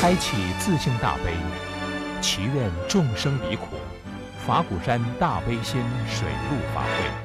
开启自性大悲，祈愿众生离苦，法鼓山大悲心，水陆法会。